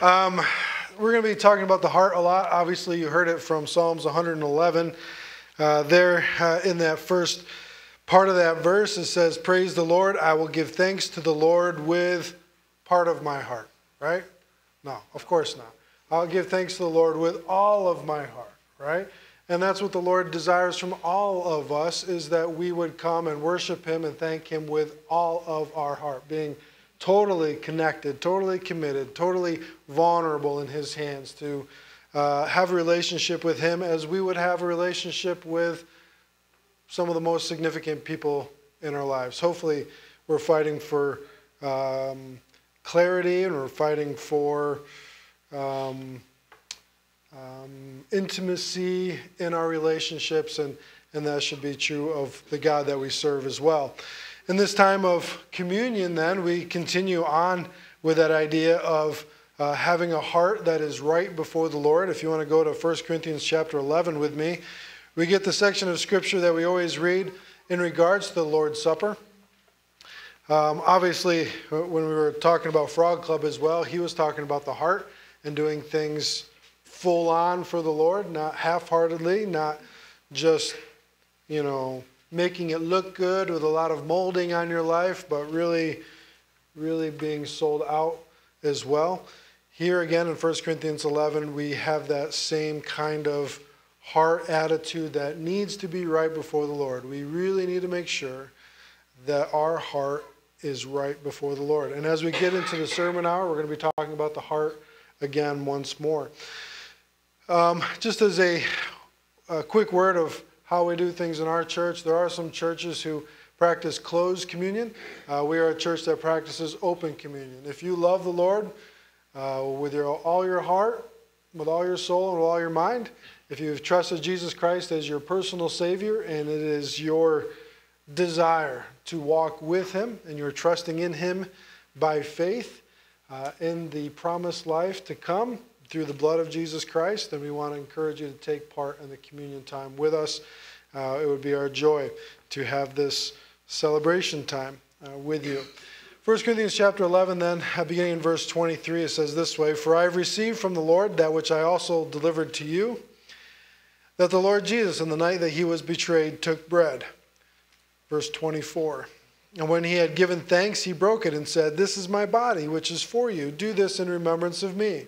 Um, we're going to be talking about the heart a lot. Obviously, you heard it from Psalms 111. Uh, there uh, in that first part of that verse, it says, Praise the Lord. I will give thanks to the Lord with part of my heart. Right? No, of course not. I'll give thanks to the Lord with all of my heart. Right? And that's what the Lord desires from all of us is that we would come and worship him and thank him with all of our heart, being totally connected, totally committed, totally vulnerable in his hands to uh, have a relationship with him as we would have a relationship with some of the most significant people in our lives. Hopefully, we're fighting for um, clarity and we're fighting for um, um, intimacy in our relationships, and, and that should be true of the God that we serve as well. In this time of communion, then, we continue on with that idea of uh, having a heart that is right before the Lord. If you want to go to 1 Corinthians chapter 11 with me, we get the section of scripture that we always read in regards to the Lord's Supper. Um, obviously, when we were talking about Frog Club as well, he was talking about the heart and doing things full on for the Lord, not half heartedly, not just, you know, making it look good with a lot of molding on your life, but really, really being sold out as well. Here again in 1 Corinthians 11, we have that same kind of heart attitude that needs to be right before the Lord. We really need to make sure that our heart is right before the Lord. And as we get into the sermon hour, we're going to be talking about the heart again once more. Um, just as a, a, quick word of how we do things in our church, there are some churches who practice closed communion. Uh, we are a church that practices open communion. If you love the Lord uh, with your, all your heart, with all your soul, and with all your mind, if you've trusted Jesus Christ as your personal Savior and it is your desire to walk with Him and you're trusting in Him by faith uh, in the promised life to come, through the blood of Jesus Christ, then we want to encourage you to take part in the communion time with us. Uh, it would be our joy to have this celebration time uh, with you. 1 Corinthians chapter 11, then, beginning in verse 23, it says this way For I have received from the Lord that which I also delivered to you, that the Lord Jesus, in the night that he was betrayed, took bread. Verse 24. And when he had given thanks, he broke it and said, This is my body, which is for you. Do this in remembrance of me.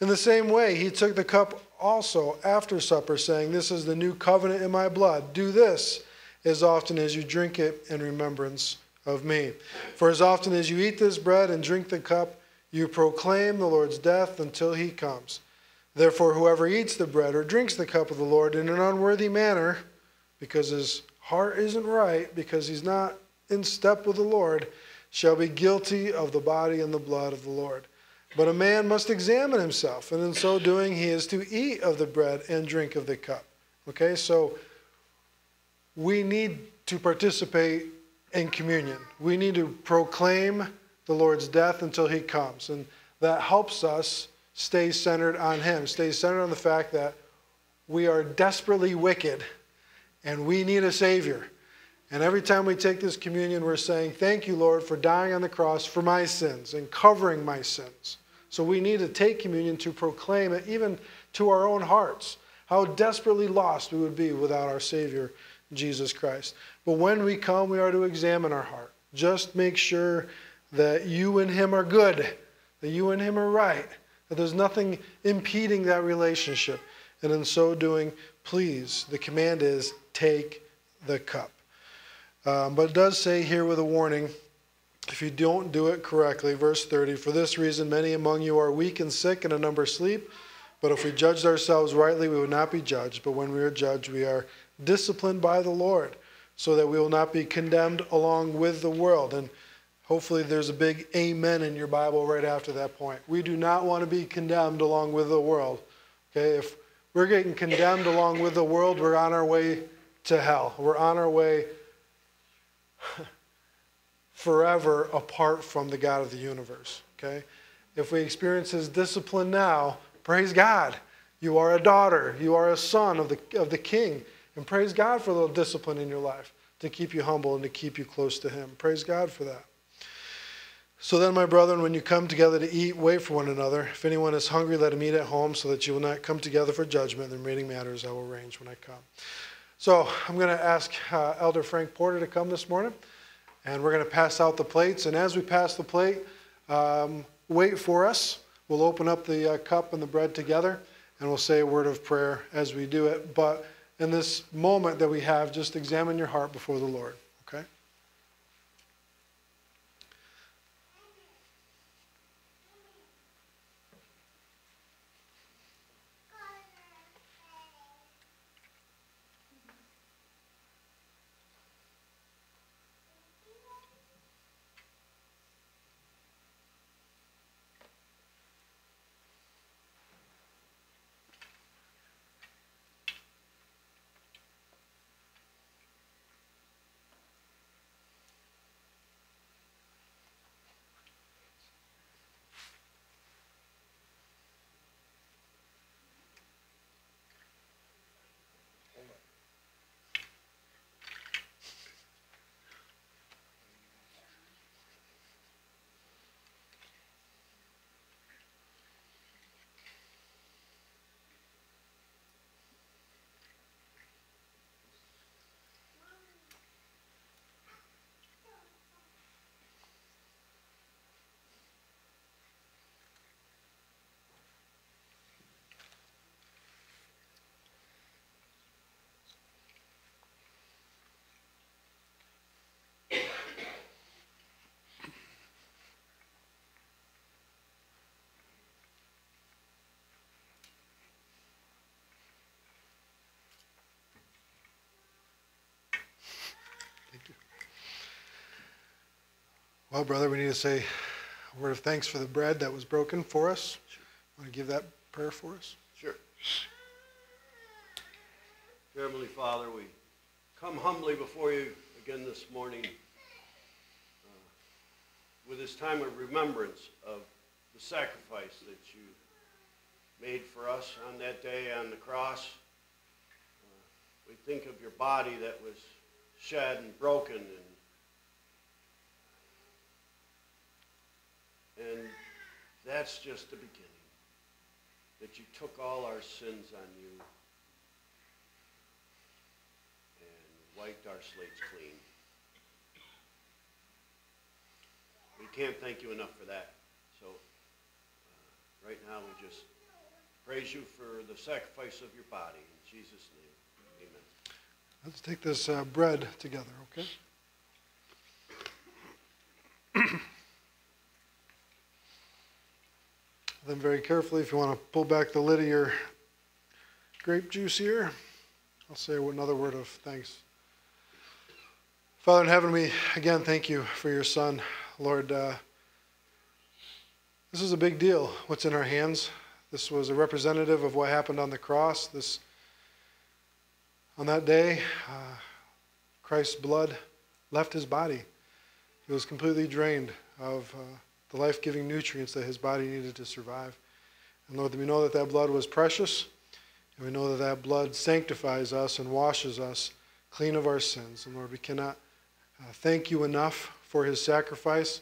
In the same way, he took the cup also after supper, saying, This is the new covenant in my blood. Do this as often as you drink it in remembrance of me. For as often as you eat this bread and drink the cup, you proclaim the Lord's death until he comes. Therefore, whoever eats the bread or drinks the cup of the Lord in an unworthy manner, because his heart isn't right, because he's not in step with the Lord, shall be guilty of the body and the blood of the Lord. But a man must examine himself, and in so doing, he is to eat of the bread and drink of the cup. Okay, so we need to participate in communion. We need to proclaim the Lord's death until he comes. And that helps us stay centered on him, stay centered on the fact that we are desperately wicked and we need a Savior. And every time we take this communion, we're saying, Thank you, Lord, for dying on the cross for my sins and covering my sins. So we need to take communion to proclaim it, even to our own hearts, how desperately lost we would be without our Savior, Jesus Christ. But when we come, we are to examine our heart. Just make sure that you and Him are good, that you and Him are right, that there's nothing impeding that relationship. And in so doing, please, the command is take the cup. Um, but it does say here with a warning if you don't do it correctly. Verse 30 For this reason, many among you are weak and sick, and a number sleep. But if we judged ourselves rightly, we would not be judged. But when we are judged, we are disciplined by the Lord, so that we will not be condemned along with the world. And hopefully, there's a big amen in your Bible right after that point. We do not want to be condemned along with the world. Okay? If we're getting condemned along with the world, we're on our way to hell. We're on our way forever apart from the God of the universe. Okay? If we experience his discipline now, praise God. You are a daughter, you are a son of the, of the king. And praise God for the discipline in your life to keep you humble and to keep you close to him. Praise God for that. So then, my brethren, when you come together to eat, wait for one another. If anyone is hungry, let him eat at home, so that you will not come together for judgment. The remaining matters I will arrange when I come. So I'm going to ask uh, Elder Frank Porter to come this morning, and we're going to pass out the plates. And as we pass the plate, um, wait for us. We'll open up the uh, cup and the bread together, and we'll say a word of prayer as we do it. But in this moment that we have, just examine your heart before the Lord. Okay? Well, brother, we need to say a word of thanks for the bread that was broken for us. Sure. Want to give that prayer for us? Sure. Heavenly Father, we come humbly before you again this morning uh, with this time of remembrance of the sacrifice that you made for us on that day on the cross. Uh, we think of your body that was shed and broken and And that's just the beginning. That you took all our sins on you and wiped our slates clean. We can't thank you enough for that. So uh, right now we just praise you for the sacrifice of your body. In Jesus' name, amen. Let's take this uh, bread together, okay? Then very carefully, if you want to pull back the lid of your grape juice here, I'll say another word of thanks. Father in heaven, we again thank you for your son. Lord, uh, this is a big deal, what's in our hands. This was a representative of what happened on the cross. This, on that day, uh, Christ's blood left his body. He was completely drained of uh, the life giving nutrients that his body needed to survive. And Lord, we know that that blood was precious, and we know that that blood sanctifies us and washes us clean of our sins. And Lord, we cannot uh, thank you enough for his sacrifice.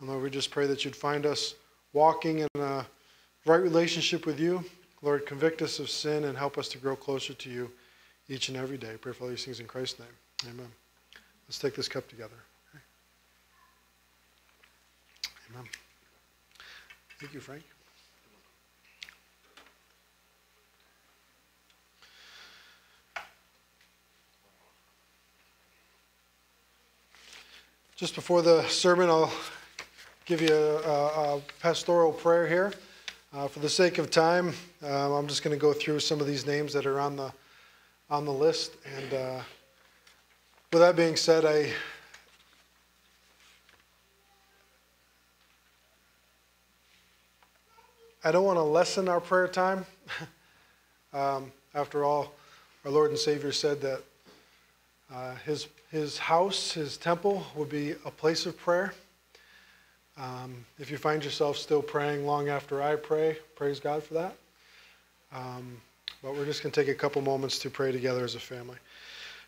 And Lord, we just pray that you'd find us walking in a right relationship with you. Lord, convict us of sin and help us to grow closer to you each and every day. Pray for all these things in Christ's name. Amen. Let's take this cup together. Amen. Thank you, Frank. Just before the sermon, I'll give you a, a, pastoral prayer here. Uh, for the sake of time, um, I'm just going to go through some of these names that are on the on the list. And uh, with that being said, I I don't want to lessen our prayer time. um, after all, our Lord and Savior said that uh, his, his house, his temple, would be a place of prayer. Um, if you find yourself still praying long after I pray, praise God for that. Um, but we're just going to take a couple moments to pray together as a family.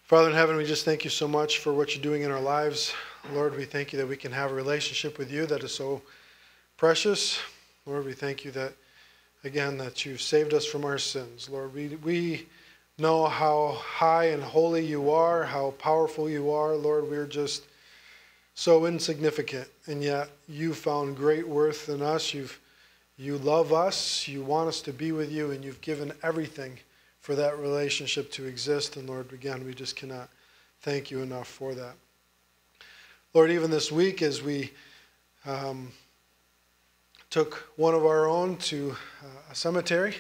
Father in heaven, we just thank you so much for what you're doing in our lives. Lord, we thank you that we can have a relationship with you that is so precious. Lord, we thank you that, again, that you've saved us from our sins. Lord, we, we know how high and holy you are, how powerful you are. Lord, we're just so insignificant, and yet you found great worth in us. You've, you love us, you want us to be with you, and you've given everything for that relationship to exist. And Lord, again, we just cannot thank you enough for that. Lord, even this week, as we um, took one of our own to uh, a cemetery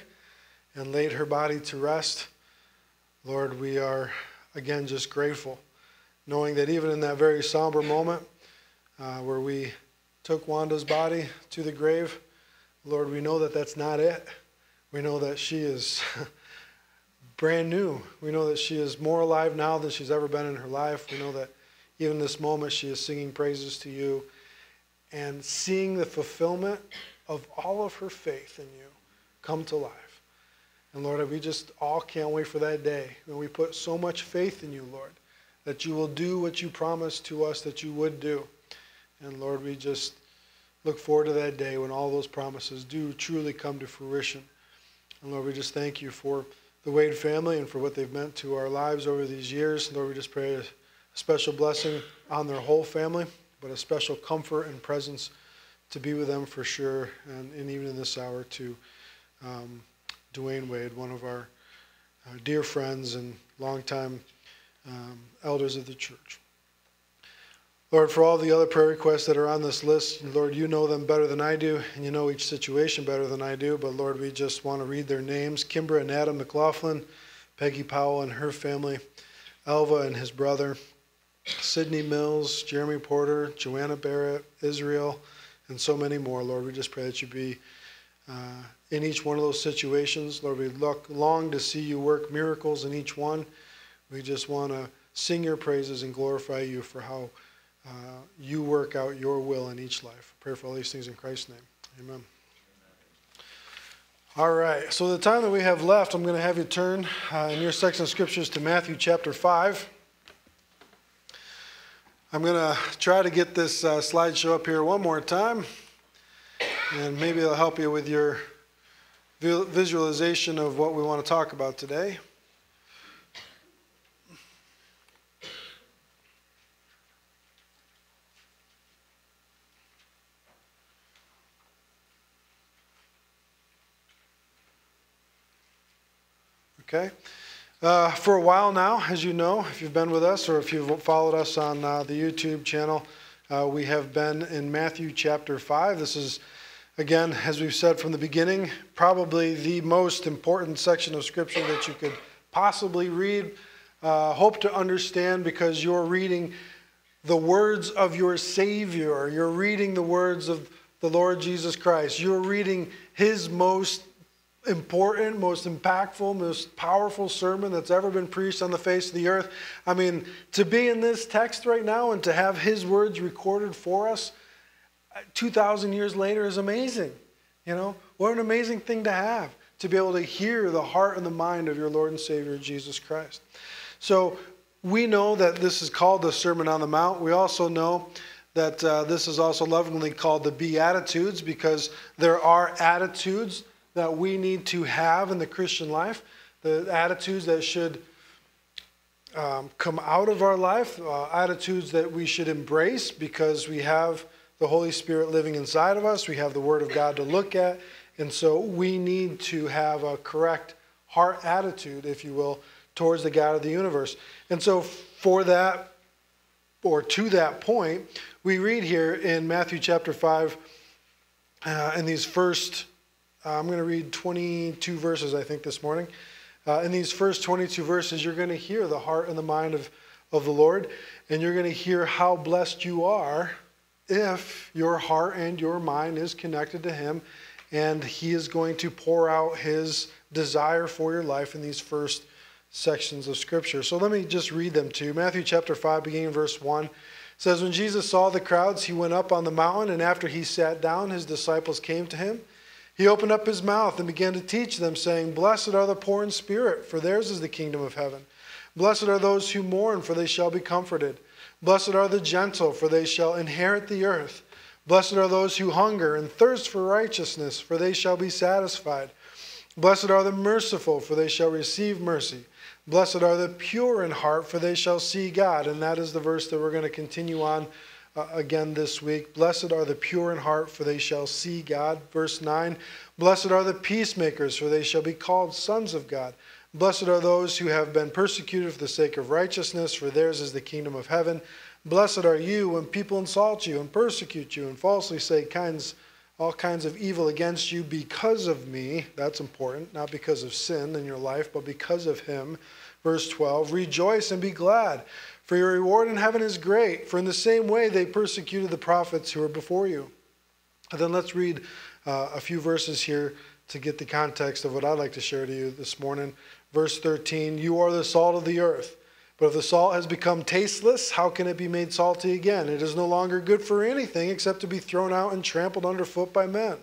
and laid her body to rest, Lord, we are again just grateful, knowing that even in that very somber moment uh, where we took Wanda's body to the grave, Lord, we know that that's not it. We know that she is brand new. We know that she is more alive now than she's ever been in her life. We know that even this moment she is singing praises to you and seeing the fulfillment of all of her faith in you come to life. And Lord, we just all can't wait for that day when we put so much faith in you, Lord, that you will do what you promised to us that you would do. And Lord, we just look forward to that day when all those promises do truly come to fruition. And Lord, we just thank you for the Wade family and for what they've meant to our lives over these years. Lord, we just pray a special blessing on their whole family, but a special comfort and presence to be with them for sure, and, and even in this hour to um, Dwayne Wade, one of our uh, dear friends and longtime um, elders of the church. Lord, for all the other prayer requests that are on this list, Lord, you know them better than I do, and you know each situation better than I do. But Lord, we just want to read their names Kimber and Adam McLaughlin, Peggy Powell and her family, Elva and his brother, Sydney Mills, Jeremy Porter, Joanna Barrett, Israel, and so many more. Lord, we just pray that you be uh, in each one of those situations. Lord, we look, long to see you work miracles in each one. We just want to sing your praises and glorify you for how uh, you work out your will in each life. Pray for all these things in Christ's name. Amen. All right, so the time that we have left, I'm going to have you turn uh, in your section of scriptures to Matthew chapter 5. I'm going to try to get this uh, slideshow up here one more time and maybe it'll help you with your visualization of what we want to talk about today. Okay. Uh, for a while now, as you know, if you've been with us or if you've followed us on uh, the YouTube channel, uh, we have been in Matthew chapter 5. This is Again, as we've said from the beginning, probably the most important section of Scripture that you could possibly read. Uh, hope to understand because you're reading the words of your Savior. You're reading the words of the Lord Jesus Christ. You're reading His most important, most impactful, most powerful sermon that's ever been preached on the face of the earth. I mean, to be in this text right now and to have His words recorded for us 2,000 years later is amazing. You know, what an amazing thing to have to be able to hear the heart and the mind of your Lord and Savior Jesus Christ. So we know that this is called the Sermon on the Mount. We also know that uh, this is also lovingly called the Beatitudes because there are attitudes that we need to have in the Christian life, the attitudes that should um, come out of our life, uh, attitudes that we should embrace because we have the Holy Spirit living inside of us. We have the Word of God to look at. And so we need to have a correct heart attitude, if you will, towards the God of the universe. And so for that, or to that point, we read here in Matthew chapter 5, uh, in these first, uh, I'm going to read 22 verses, I think, this morning. Uh, in these first 22 verses, you're going to hear the heart and the mind of, of the Lord, and you're going to hear how blessed you are if your heart and your mind is connected to Him and He is going to pour out His desire for your life in these first sections of Scripture. So let me just read them to you. Matthew chapter 5, beginning verse 1 says, When Jesus saw the crowds, he went up on the mountain, and after he sat down, his disciples came to him. He opened up his mouth and began to teach them, saying, Blessed are the poor in spirit, for theirs is the kingdom of heaven. Blessed are those who mourn, for they shall be comforted. Blessed are the gentle, for they shall inherit the earth. Blessed are those who hunger and thirst for righteousness, for they shall be satisfied. Blessed are the merciful, for they shall receive mercy. Blessed are the pure in heart, for they shall see God. And that is the verse that we're going to continue on uh, again this week. Blessed are the pure in heart, for they shall see God. Verse 9 Blessed are the peacemakers, for they shall be called sons of God. Blessed are those who have been persecuted for the sake of righteousness, for theirs is the kingdom of heaven. Blessed are you when people insult you and persecute you and falsely say kinds, all kinds of evil against you because of me. That's important, not because of sin in your life, but because of him. Verse 12 Rejoice and be glad, for your reward in heaven is great, for in the same way they persecuted the prophets who were before you. And then let's read uh, a few verses here to get the context of what I'd like to share to you this morning. Verse 13 You are the salt of the earth. But if the salt has become tasteless, how can it be made salty again? It is no longer good for anything except to be thrown out and trampled underfoot by men.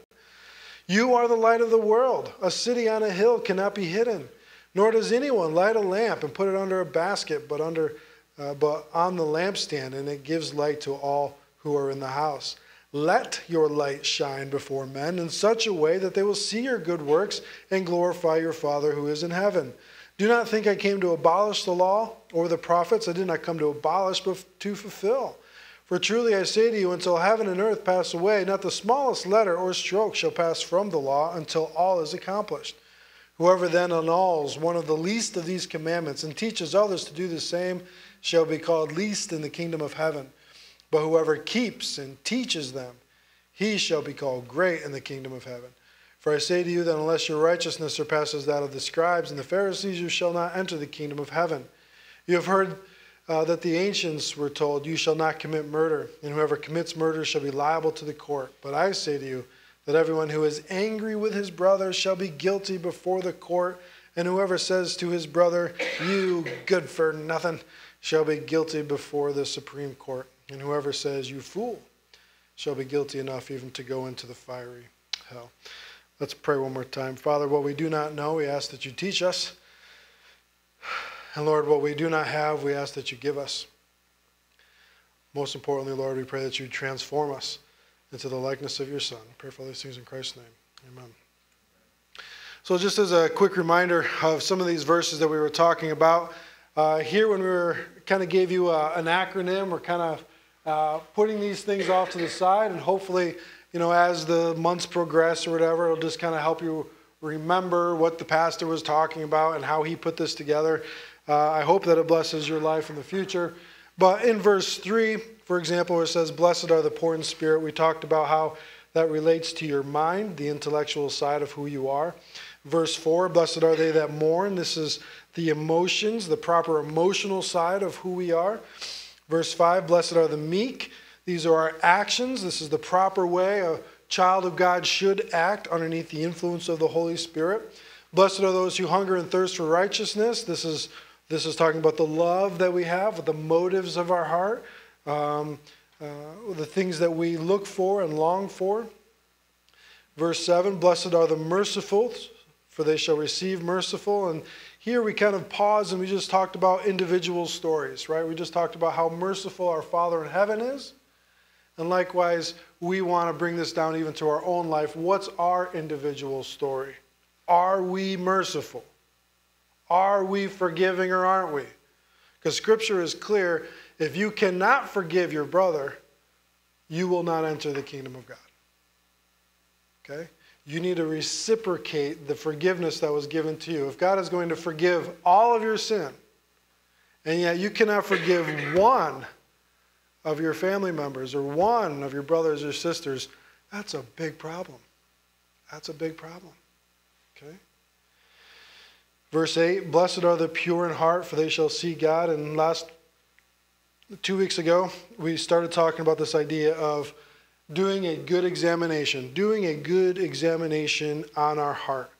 You are the light of the world. A city on a hill cannot be hidden. Nor does anyone light a lamp and put it under a basket, but under uh, but on the lampstand, and it gives light to all who are in the house. Let your light shine before men in such a way that they will see your good works and glorify your Father who is in heaven. Do not think I came to abolish the law or the prophets. I did not come to abolish, but to fulfill. For truly I say to you, until heaven and earth pass away, not the smallest letter or stroke shall pass from the law until all is accomplished. Whoever then annuls one of the least of these commandments and teaches others to do the same shall be called least in the kingdom of heaven. But whoever keeps and teaches them, he shall be called great in the kingdom of heaven. For I say to you that unless your righteousness surpasses that of the scribes and the Pharisees, you shall not enter the kingdom of heaven. You have heard uh, that the ancients were told, You shall not commit murder, and whoever commits murder shall be liable to the court. But I say to you that everyone who is angry with his brother shall be guilty before the court, and whoever says to his brother, You good for nothing, shall be guilty before the Supreme Court. And whoever says, You fool, shall be guilty enough even to go into the fiery hell. Let's pray one more time. Father, what we do not know, we ask that you teach us. And Lord, what we do not have, we ask that you give us. Most importantly, Lord, we pray that you transform us into the likeness of your Son. Pray for all these things in Christ's name. Amen. So, just as a quick reminder of some of these verses that we were talking about, uh, here when we were kind of gave you a, uh, an acronym, we're kind of uh, putting these things off to the side, and hopefully, you know, as the months progress or whatever, it'll just kind of help you remember what the pastor was talking about and how he put this together. Uh, I hope that it blesses your life in the future. But in verse 3, for example, where it says, Blessed are the poor in spirit, we talked about how that relates to your mind, the intellectual side of who you are. Verse 4, Blessed are they that mourn. This is the emotions, the proper emotional side of who we are. Verse 5 Blessed are the meek. These are our actions. This is the proper way a child of God should act underneath the influence of the Holy Spirit. Blessed are those who hunger and thirst for righteousness. This is, this is talking about the love that we have, the motives of our heart, um, uh, the things that we look for and long for. Verse 7 Blessed are the merciful, for they shall receive merciful. And here we kind of pause and we just talked about individual stories, right? We just talked about how merciful our Father in heaven is. And likewise, we want to bring this down even to our own life. What's our individual story? Are we merciful? Are we forgiving or aren't we? Because scripture is clear if you cannot forgive your brother, you will not enter the kingdom of God. Okay? You need to reciprocate the forgiveness that was given to you. If God is going to forgive all of your sin, and yet you cannot forgive one of your family members or one of your brothers or sisters, that's a big problem. That's a big problem. Okay? Verse 8 Blessed are the pure in heart, for they shall see God. And last two weeks ago, we started talking about this idea of doing a good examination, doing a good examination on our heart.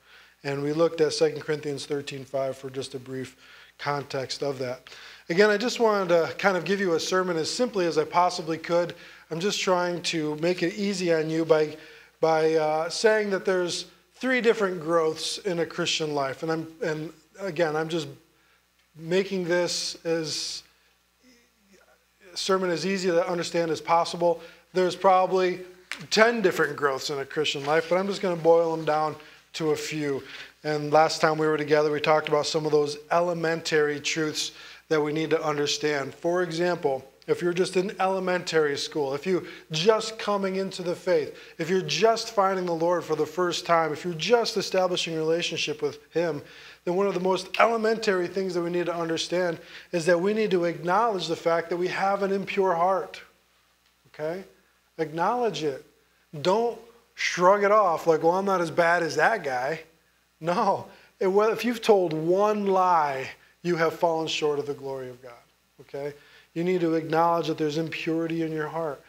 And we looked at 2 Corinthians 13:5 for just a brief context of that. Again, I just wanted to kind of give you a sermon as simply as I possibly could. I'm just trying to make it easy on you by, by uh, saying that there's three different growths in a Christian life. And, I'm, and again, I'm just making this as sermon as easy to understand as possible. There's probably 10 different growths in a Christian life, but I'm just going to boil them down to a few. And last time we were together, we talked about some of those elementary truths that we need to understand. For example, if you're just in elementary school, if you're just coming into the faith, if you're just finding the Lord for the first time, if you're just establishing a relationship with Him, then one of the most elementary things that we need to understand is that we need to acknowledge the fact that we have an impure heart. Okay? Acknowledge it. Don't shrug it off like, well, I'm not as bad as that guy. No. If you've told one lie, you have fallen short of the glory of God. Okay? You need to acknowledge that there's impurity in your heart.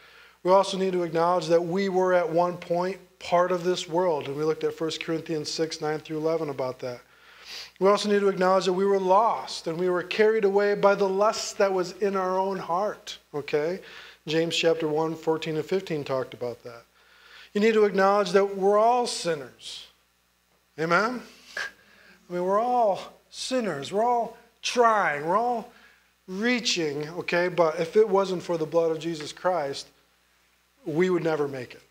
We also need to acknowledge that we were at one point part of this world. And we looked at 1 Corinthians 6, 9 through 11 about that. We also need to acknowledge that we were lost and we were carried away by the lust that was in our own heart. Okay? James chapter 1, 14 and 15 talked about that. You need to acknowledge that we're all sinners. Amen? I mean, we're all sinners. We're all trying. We're all reaching, okay? But if it wasn't for the blood of Jesus Christ, we would never make it.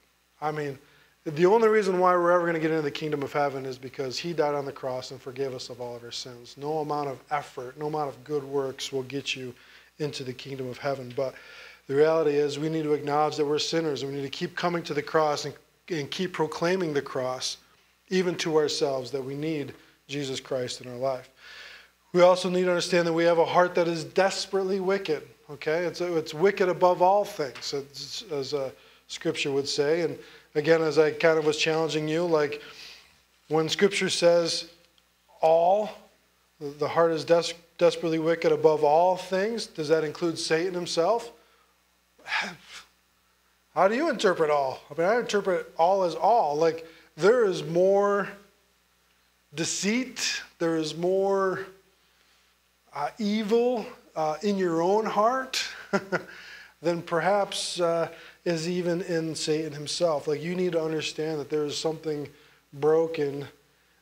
I mean, the only reason why we're ever going to get into the kingdom of heaven is because he died on the cross and forgave us of all of our sins. No amount of effort, no amount of good works will get you into the kingdom of heaven. But the reality is, we need to acknowledge that we're sinners and we need to keep coming to the cross and, and keep proclaiming the cross, even to ourselves, that we need Jesus Christ in our life. We also need to understand that we have a heart that is desperately wicked. Okay? It's, it's wicked above all things, as, as a scripture would say. And again, as I kind of was challenging you, like when Scripture says all, the heart is des- desperately wicked above all things, does that include Satan himself? How do you interpret all? I mean, I interpret all as all. Like, there is more deceit, there is more uh, evil uh, in your own heart than perhaps. Uh, is even in Satan himself. Like you need to understand that there is something broken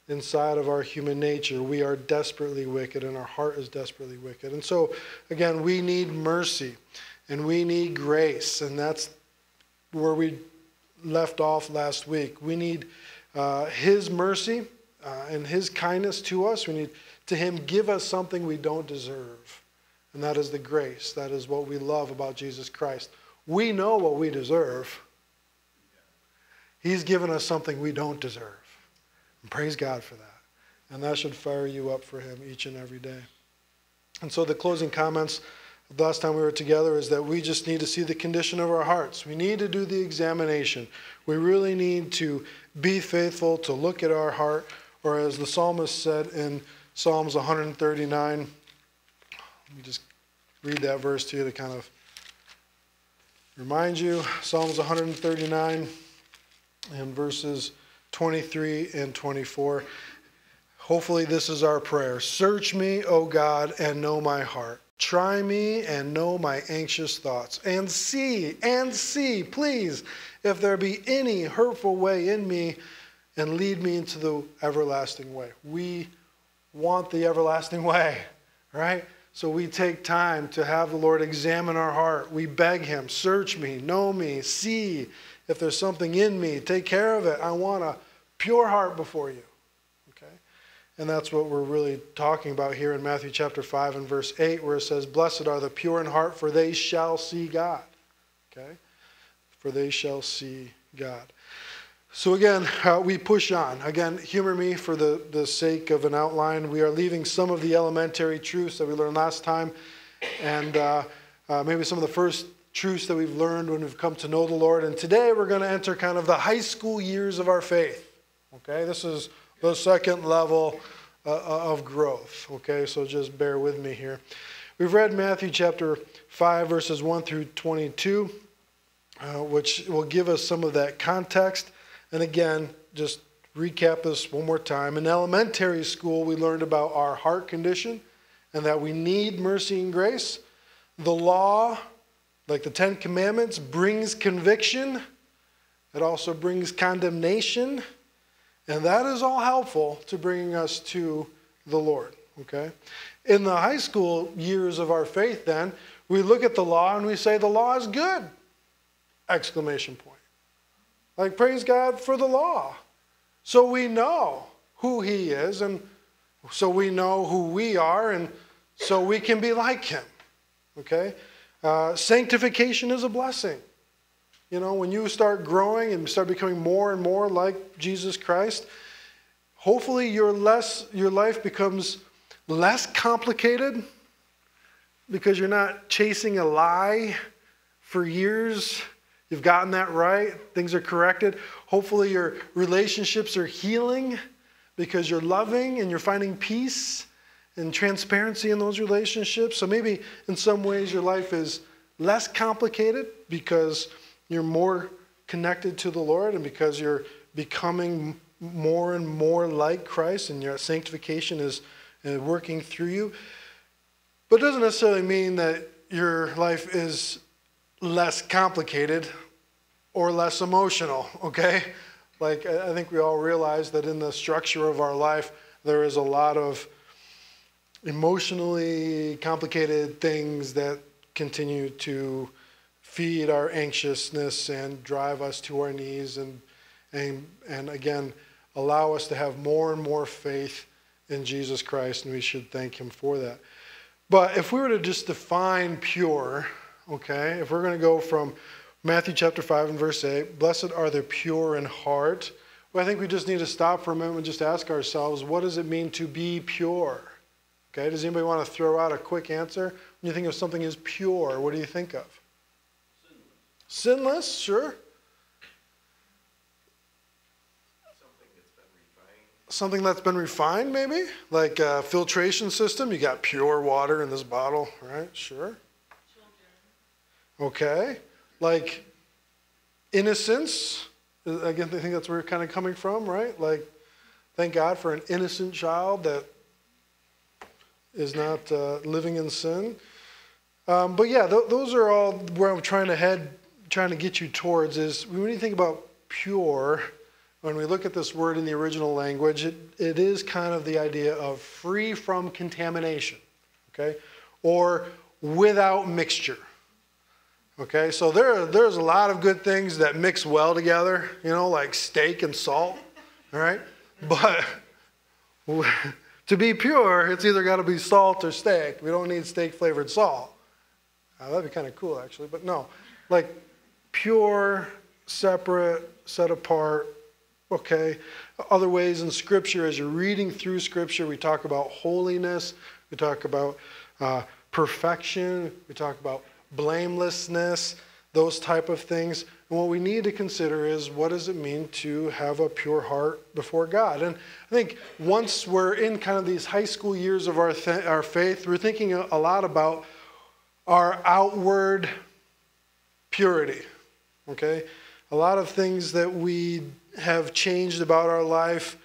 inside of our human nature. We are desperately wicked and our heart is desperately wicked. And so, again, we need mercy and we need grace. And that's where we left off last week. We need uh, His mercy uh, and His kindness to us. We need to Him give us something we don't deserve. And that is the grace. That is what we love about Jesus Christ. We know what we deserve. He's given us something we don't deserve. And praise God for that. And that should fire you up for Him each and every day. And so the closing comments last time we were together is that we just need to see the condition of our hearts. We need to do the examination. We really need to be faithful to look at our heart, or as the psalmist said in Psalms 139, let me just read that verse to you to kind of Remind you, Psalms 139 and verses 23 and 24. Hopefully, this is our prayer. Search me, O God, and know my heart. Try me and know my anxious thoughts. And see, and see, please, if there be any hurtful way in me, and lead me into the everlasting way. We want the everlasting way, right? So we take time to have the Lord examine our heart. We beg Him, search me, know me, see if there's something in me, take care of it. I want a pure heart before you. And that's what we're really talking about here in Matthew chapter 5 and verse 8, where it says, Blessed are the pure in heart, for they shall see God. Okay? For they shall see God. So again, uh, we push on. Again, humor me for the, the sake of an outline. We are leaving some of the elementary truths that we learned last time, and uh, uh, maybe some of the first truths that we've learned when we've come to know the Lord. And today we're going to enter kind of the high school years of our faith. Okay, this is the second level uh, uh, of growth. Okay, so just bear with me here. We've read Matthew chapter 5, verses 1 through 22, uh, which will give us some of that context. And again, just recap this one more time. In elementary school, we learned about our heart condition and that we need mercy and grace. The law, like the Ten Commandments, brings conviction, it also brings condemnation. And that is all helpful to bringing us to the Lord. Okay? In the high school years of our faith, then, we look at the law and we say, the law is good! Exclamation point. Like, praise God for the law. So we know who He is, and so we know who we are, and so we can be like Him. Okay? Uh, sanctification is a blessing. You know, when you start growing and start becoming more and more like Jesus Christ, hopefully your less your life becomes less complicated because you're not chasing a lie for years. You've gotten that right. Things are corrected. Hopefully your relationships are healing because you're loving and you're finding peace and transparency in those relationships. So maybe in some ways your life is less complicated because you're more connected to the Lord and because you're becoming more and more like Christ and your sanctification is uh, working through you. But it doesn't necessarily mean that your life is less complicated or less emotional, okay? Like, I think we all realize that in the structure of our life, there is a lot of emotionally complicated things that continue to feed our anxiousness and drive us to our knees and, and, and again, allow us to have more and more faith in Jesus Christ, and we should thank Him for that. But if we were to just define pure, okay, if we're going to go from Matthew chapter 5 and verse 8, blessed are the pure in heart. Well, I think we just need to stop for a moment and just ask ourselves, what does it mean to be pure? Okay, does anybody want to throw out a quick answer? When you think of something as pure, what do you think of? Sinless, sure. something that's been refined, maybe like a filtration system. You got pure water in this bottle, right? Sure. Okay, like innocence. Again, I think that's where you're kind of coming from, right? Like, thank God for an innocent child that is not uh, living in sin. Um, but yeah, th- those are all where I'm trying to head, trying to get you towards. Is when you think about pure when we look at this word in the original language, it, it is kind of the idea of free from contamination, okay? Or without mixture. Okay, so there, there's a lot of good things that mix well together, you know, like steak and salt, all right? But to be pure, it's either got to be salt or steak. We don't need steak flavored salt. Uh, that'd be kind of cool, actually, but no. Like pure, separate, set apart, Okay. Other ways in Scripture, as you're reading through Scripture, we talk about holiness, we talk about uh, perfection, we talk about blamelessness, those type of things. And what we need to consider is what does it mean to have a pure heart before God? And I think once we're in kind of these high school years of our, th- our faith, we're thinking a lot about our outward purity. Okay? A lot of things that we have changed about our life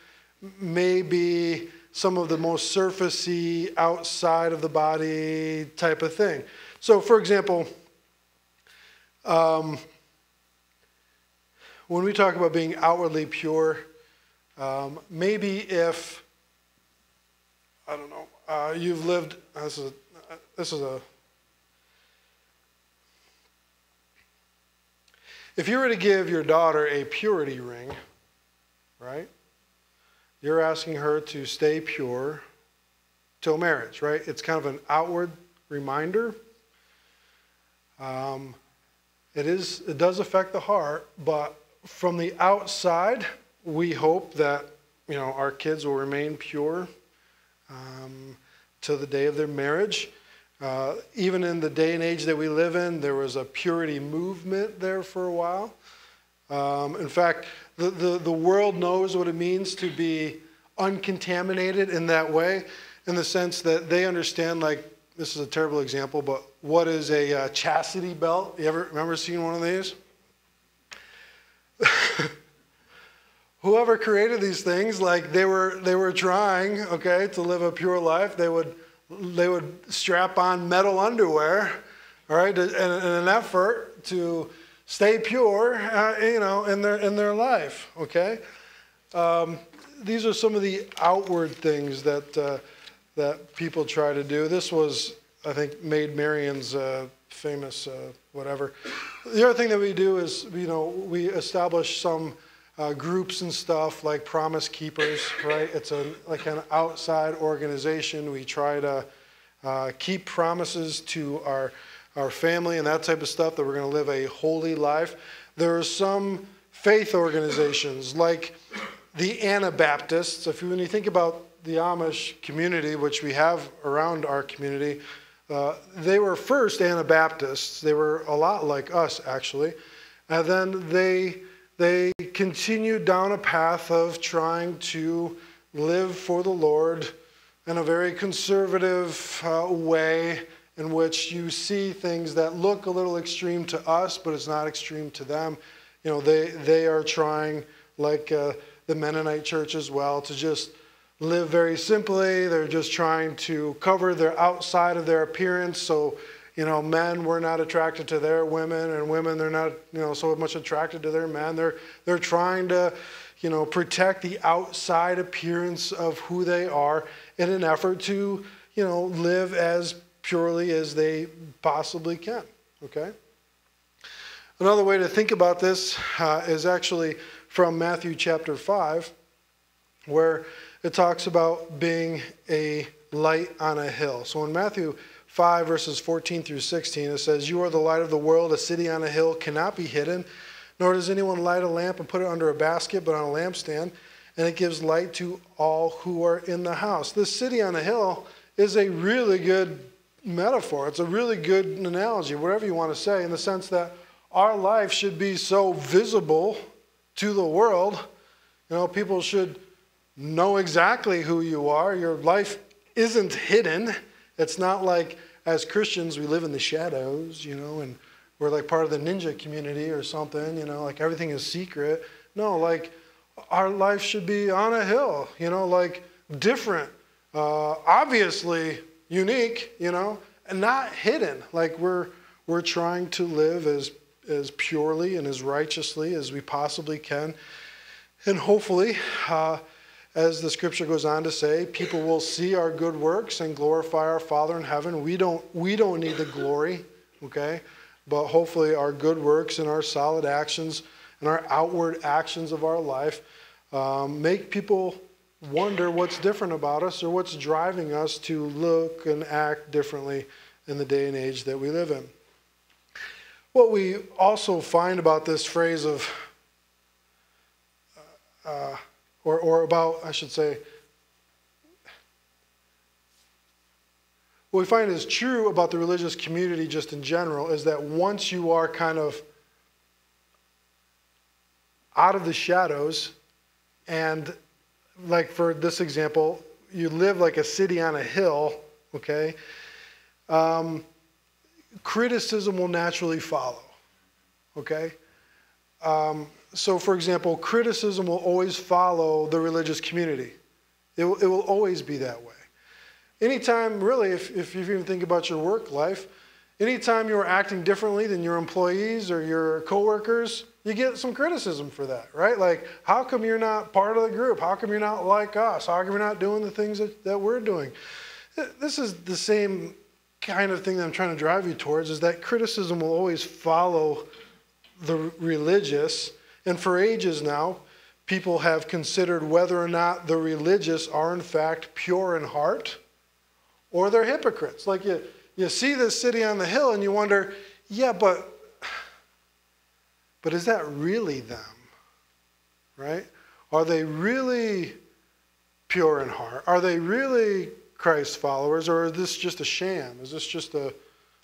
may be some of the most surfacey, outside of the body type of thing. So, for example, um, when we talk about being outwardly pure, um, maybe if I don't know, uh, you've lived. This is a, this is a If you were to give your daughter a purity ring, right? You're asking her to stay pure till marriage, right? It's kind of an outward reminder. Um, it is. It does affect the heart, but from the outside, we hope that you know our kids will remain pure um, to the day of their marriage. Uh, even in the day and age that we live in, there was a purity movement there for a while. Um, in fact, the, the, the world knows what it means to be uncontaminated in that way, in the sense that they understand, like, this is a terrible example, but what is a uh, chastity belt? You ever remember seeing one of these? Whoever created these things, like they were, they were trying, okay, to live a pure life. They would they would strap on metal underwear, all right, in, in an effort to stay pure, uh, you know, in their in their life. Okay, um, these are some of the outward things that uh, that people try to do. This was, I think, Maid Marian's uh, famous uh, whatever. The other thing that we do is, you know, we establish some uh, groups and stuff like Promise Keepers, right? It's a like an outside organization. We try to uh, keep promises to our our family and that type of stuff that we're going to live a holy life. There are some faith organizations like the Anabaptists. If you, when you think about the Amish community, which we have around our community, uh, they were first Anabaptists. They were a lot like us, actually. And then they, they continued down a path of trying to live for the Lord in a very conservative uh, way in which you see things that look a little extreme to us, but it's not extreme to them. You know, they, they are trying, like uh, the Mennonite church as well, to just live very simply. They're just trying to cover their outside of their appearance. So, you know, men were not attracted to their women, and women they're not, you know, so much attracted to their men. They're they're trying to, you know, protect the outside appearance of who they are in an effort to, you know, live as purely as they possibly can. Okay. Another way to think about this uh, is actually from Matthew chapter five, where it talks about being a light on a hill. So in Matthew 5, verses 14 through 16, it says, You are the light of the world. A city on a hill cannot be hidden, nor does anyone light a lamp and put it under a basket, but on a lampstand, and it gives light to all who are in the house. This city on a hill is a really good metaphor. It's a really good analogy, whatever you want to say, in the sense that our life should be so visible to the world. You know, people should know exactly who you are. Your life isn't hidden. It's not like as Christians we live in the shadows, you know, and we're like part of the ninja community or something, you know, like everything is secret. No, like our life should be on a hill, you know, like different, uh, obviously unique, you know, and not hidden. Like we're we're trying to live as as purely and as righteously as we possibly can, and hopefully. Uh, as the scripture goes on to say, people will see our good works and glorify our Father in heaven. We don't, we don't need the glory, okay? But hopefully, our good works and our solid actions and our outward actions of our life um, make people wonder what's different about us or what's driving us to look and act differently in the day and age that we live in. What we also find about this phrase of uh, or, or about, I should say, what we find is true about the religious community just in general is that once you are kind of out of the shadows and like for this example you live like a city on a hill okay um, criticism will naturally follow okay? Um, so, for example, criticism will always follow the religious community. It will, it will always be that way. Anytime, really, if, if you even think about your work life, anytime you're acting differently than your employees or your coworkers, you get some criticism for that, right? Like, how come you're not part of the group? How come you're not like us? How come you're not doing the things that, that we're doing? This is the same kind of thing that I'm trying to drive you towards is that criticism will always follow the religious and for ages now, people have considered whether or not the religious are in fact pure in heart or they're hypocrites. Like you, you see this city on the hill and you wonder, yeah, but but is that really them? Right? Are they really pure in heart? Are they really Christ followers or is this just a sham? Is this just a,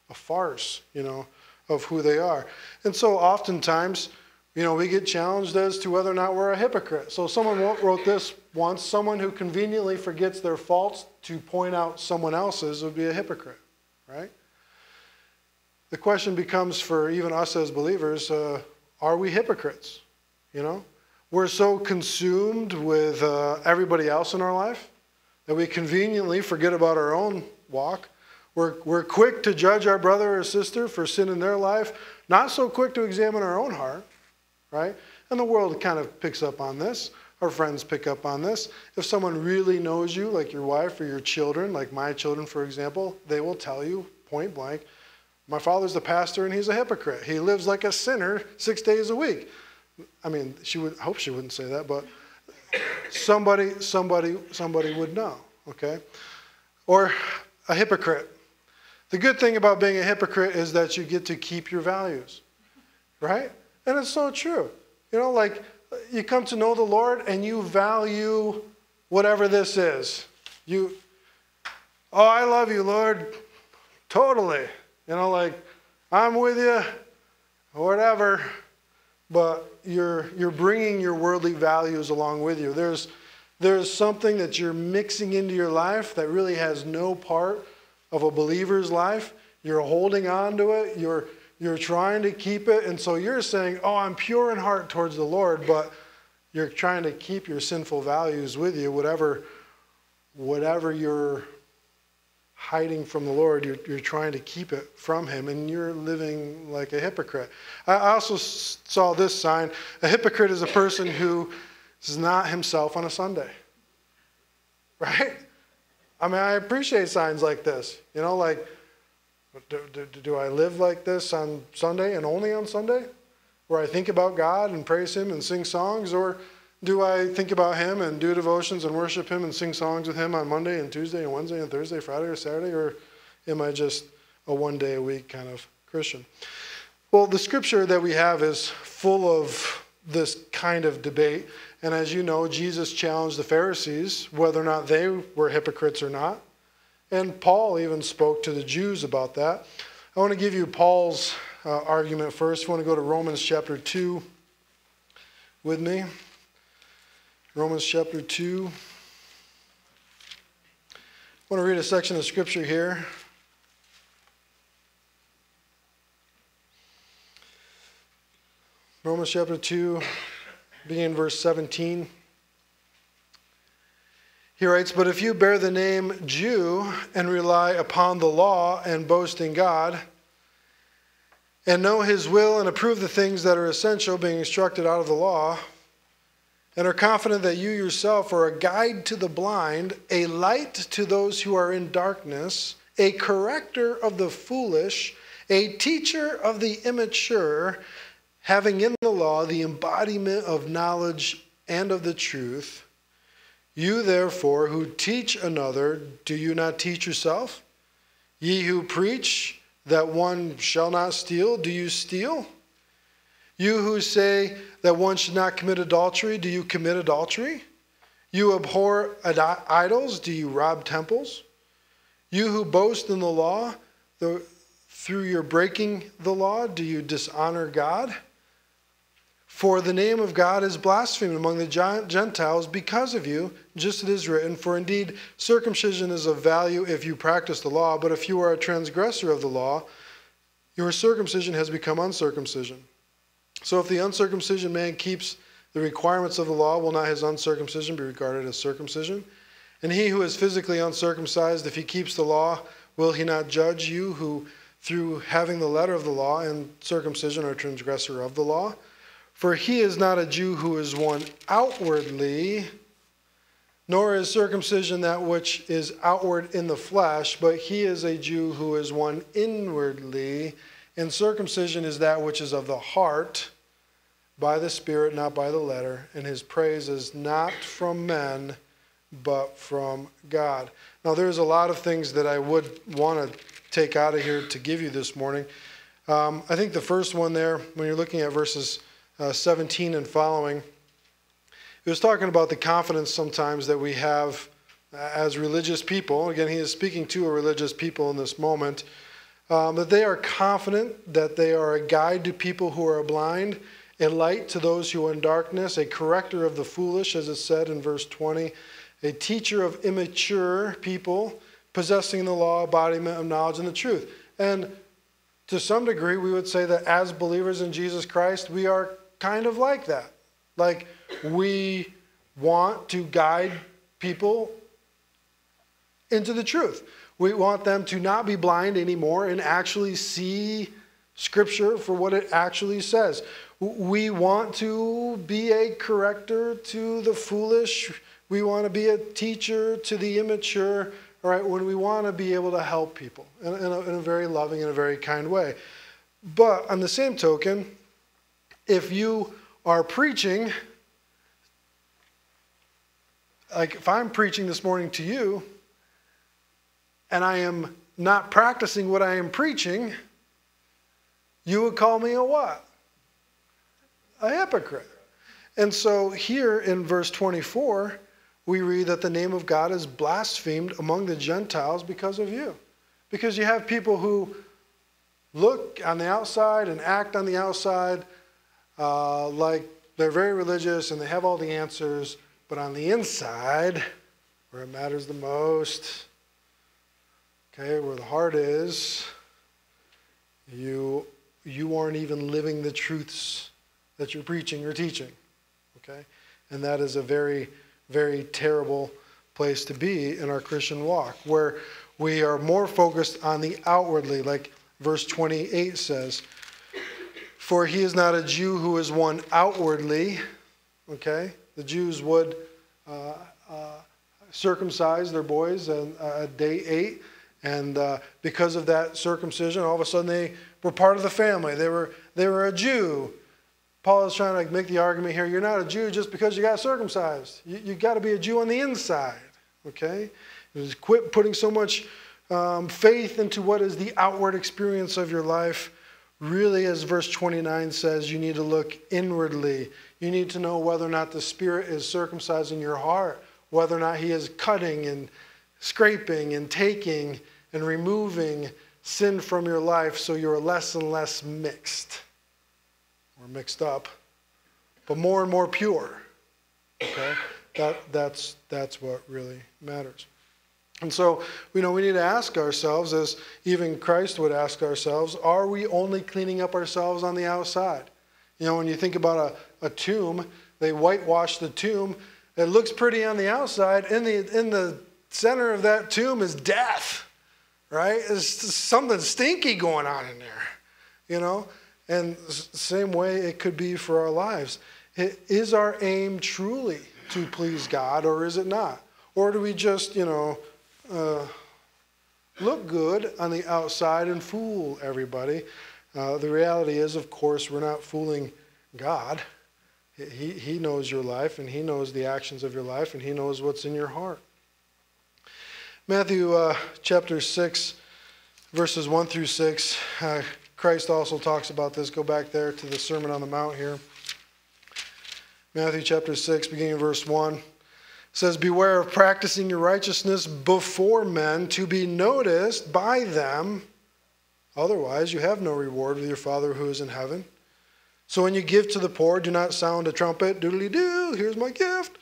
a farce, you know, of who they are? And so oftentimes you know, we get challenged as to whether or not we're a hypocrite. So someone wrote this once someone who conveniently forgets their faults to point out someone else's would be a hypocrite, right? The question becomes for even us as believers uh, are we hypocrites? You know, we're so consumed with uh, everybody else in our life that we conveniently forget about our own walk. We're, we're quick to judge our brother or sister for sin in their life, not so quick to examine our own heart right? And the world kind of picks up on this. our friends pick up on this. If someone really knows you, like your wife or your children, like my children, for example, they will tell you point blank, my father's the pastor and he's a hypocrite. He lives like a sinner six days a week. I mean, she would I hope she wouldn't say that, but somebody, somebody, somebody would know, okay? Or a hypocrite. The good thing about being a hypocrite is that you get to keep your values, right? And it's so true. You know, like you come to know the Lord and you value whatever this is. You, oh, I love you, Lord, totally. You know, like I'm with you, whatever. But you're you're bringing your worldly values along with you. There's there's something that you're mixing into your life that really has no part of a believer's life. You're holding on to it. You're you're trying to keep it. And so you're saying, Oh, I'm pure in heart towards the Lord, but you're trying to keep your sinful values with you, whatever, whatever you're hiding from the Lord, you're, you're trying to keep it from Him, and you're living like a hypocrite. I also saw this sign a hypocrite is a person who is not himself on a Sunday. Right? I mean, I appreciate signs like this. You know, like, do, do, do, I live like this on Sunday and only on Sunday? Where I think about God and praise Him and sing songs? Or do I think about Him and do devotions and worship Him and sing songs with Him on Monday and Tuesday and Wednesday and Thursday, Friday or Saturday? Or am I just a one day a week kind of Christian? Well, the scripture that we have is full of this kind of debate. And as you know, Jesus challenged the Pharisees whether or not they were hypocrites or not. And Paul even spoke to the Jews about that. I want to give you Paul's uh, argument first. You want to go to Romans chapter 2 with me? Romans chapter 2. I want to read a section of scripture here. Romans chapter 2, beginning verse 17. He writes, But if you bear the name Jew and rely upon the law and boast in God, and know his will and approve the things that are essential, being instructed out of the law, and are confident that you yourself are a guide to the blind, a light to those who are in darkness, a corrector of the foolish, a teacher of the immature, having in the law the embodiment of knowledge and of the truth you therefore who teach another, do you not teach yourself? Ye who preach that one shall not steal, do you steal? You who say that one should not commit adultery, do you commit adultery? You abhor idols, do you rob temples? You who boast in the law, through your breaking the law, do you dishonor God? For the name of God is blasphemed among the Gentiles because of you, just as it is written. For indeed, circumcision is of value if you practice the law, but if you are a transgressor of the law, your circumcision has become uncircumcision. So if the uncircumcision man keeps the requirements of the law, will not his uncircumcision be regarded as circumcision? And he who is physically uncircumcised, if he keeps the law, will he not judge you who, through having the letter of the law and circumcision, are transgressor of the law? For he is not a Jew who is one outwardly, nor is circumcision that which is outward in the flesh, but he is a Jew who is one inwardly. And circumcision is that which is of the heart, by the Spirit, not by the letter. And his praise is not from men, but from God. Now, there's a lot of things that I would want to take out of here to give you this morning. Um, I think the first one there, when you're looking at verses uh, 17 and following. He was talking about the confidence sometimes that we have as religious people. Again, he is speaking to a religious people in this moment. Um, that they are confident that they are a guide to people who are blind, a light to those who are in darkness, a corrector of the foolish, as it said in verse 20, a teacher of immature people, possessing the law, embodiment of knowledge and the truth. And to some degree, we would say that as believers in Jesus Christ, we are kind of like that. Like, we want to guide people into the truth. We want them to not be blind anymore and actually see Scripture for what it actually says. We want to be a corrector to the foolish. We want to be a teacher to the immature. All right, when we want to be able to help people in, a, in a very loving and a very kind way. But on the same token, if you are preaching, like if I'm preaching this morning to you and I am not practicing what I am preaching, you would call me a what? A hypocrite. And so here in verse 24, we read that the name of God is blasphemed among the Gentiles because of you. Because you have people who look on the outside and act on the outside uh, like they're very religious and they have all the answers, but on the inside, where it matters the most, okay, where the heart is, you, you aren't even living the truths that you're preaching or teaching, okay? And that is a very, very terrible place to be in our Christian walk, where we are more focused on the outwardly, like verse 28 says, For he is not a Jew who is one outwardly, okay? The Jews would uh, uh, circumcise their boys on uh, day eight. And uh, because of that circumcision, all of a sudden they were part of the family. They were, they were a Jew. Paul is trying to make the argument here you're not a Jew just because you got circumcised. You, you got to be a Jew on the inside, okay? just Quit putting so much um, faith into what is the outward experience of your life. Really, as verse 29 says, you need to look inwardly. You need to know whether or not the Spirit is circumcising your heart, whether or not He is cutting and scraping and taking and removing sin from your life so you're less and less mixed or mixed up, but more and more pure. Okay? That, that's, that's what really matters. And so, you know, we need to ask ourselves, as even Christ would ask ourselves, are we only cleaning up ourselves on the outside? You know, when you think about a, a tomb, they whitewash the tomb. It looks pretty on the outside. In the, in the center of that tomb is death, right? There's something stinky going on in there, you know? And same way it could be for our lives. Is our aim truly to please God or is it not? Or do we just, you know, uh, look good on the outside and fool everybody. Uh, the reality is, of course, we're not fooling God. He, he knows your life and He knows the actions of your life and He knows what's in your heart. Matthew uh, chapter 6, verses 1 through 6. Uh, Christ also talks about this. Go back there to the Sermon on the Mount here. Matthew chapter 6, beginning verse 1 says, Beware of practicing your righteousness before men to be noticed by them. Otherwise, you have no reward with your Father who is in heaven. So when you give to the poor, do not sound a trumpet, doodly doo, here's my gift,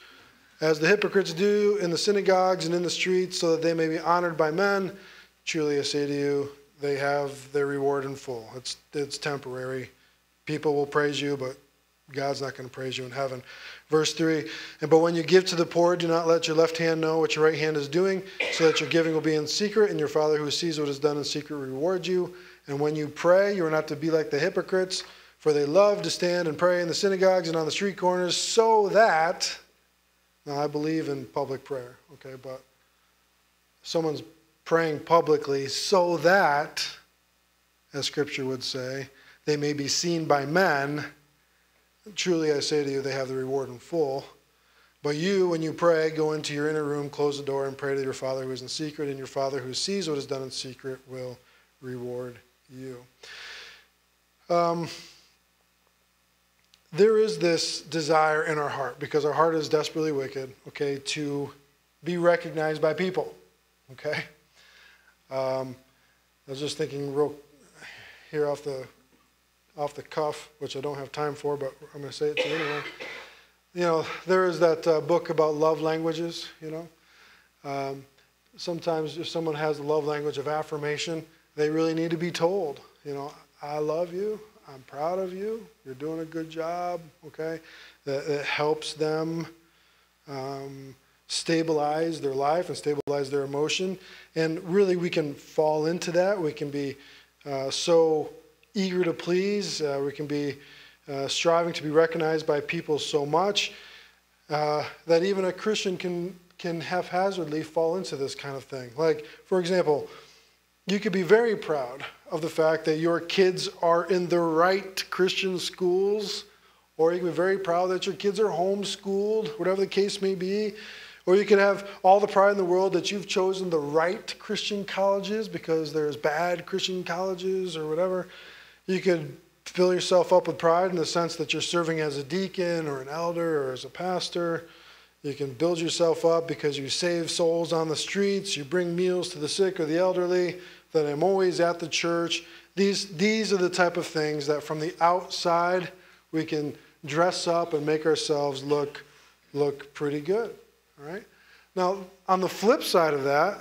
as the hypocrites do in the synagogues and in the streets, so that they may be honored by men. Truly, I say to you, they have their reward in full. It's, it's temporary. People will praise you, but God's not going to praise you in heaven. Verse 3 And but when you give to the poor, do not let your left hand know what your right hand is doing, so that your giving will be in secret, and your Father who sees what is done in secret will reward you. And when you pray, you are not to be like the hypocrites, for they love to stand and pray in the synagogues and on the street corners, so that. Now, I believe in public prayer, okay, but someone's praying publicly so that, as Scripture would say, they may be seen by men. Truly, I say to you, they have the reward in full. But you, when you pray, go into your inner room, close the door, and pray to your Father who is in secret, and your Father who sees what is done in secret will reward you. Um, there is this desire in our heart, because our heart is desperately wicked, okay, to be recognized by people, okay? Um, I was just thinking real here off the off the cuff, which I don't have time for, but I'm going to say it to you anyway. You know, there is that uh, book about love languages, you know. Um, sometimes if someone has the love language of affirmation, they really need to be told, you know, I love you, I'm proud of you, you're doing a good job, okay? That, that helps them um, stabilize their life and stabilize their emotion. And really, we can fall into that. We can be uh, so eager to please. Uh, we can be uh, striving to be recognized by people so much uh, that even a Christian can, can haphazardly fall into this kind of thing. Like, for example, you could be very proud of the fact that your kids are in the right Christian schools, or you can be very proud that your kids are homeschooled, whatever the case may be. Or you could have all the pride in the world that you've chosen the right Christian colleges because there's bad Christian colleges or whatever. You could fill yourself up with pride in the sense that you're serving as a deacon or an elder or as a pastor. You can build yourself up because you save souls on the streets, you bring meals to the sick or the elderly, that I'm always at the church. These, these are the type of things that from the outside we can dress up and make ourselves look, look pretty good. All right? Now, on the flip side of that,